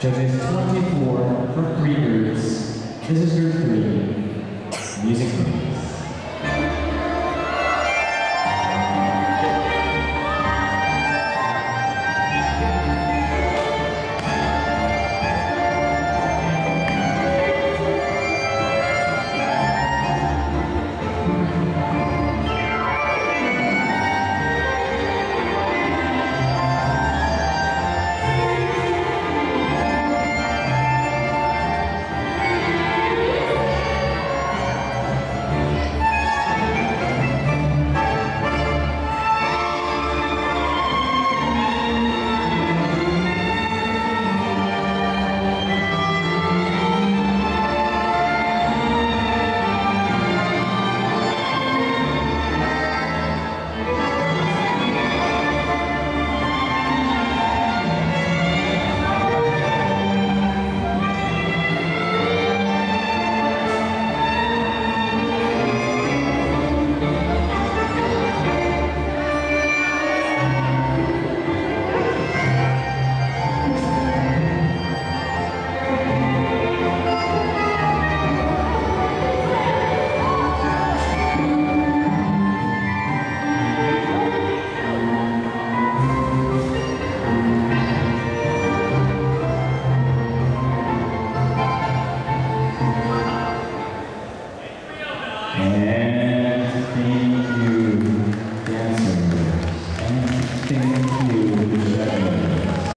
24 for And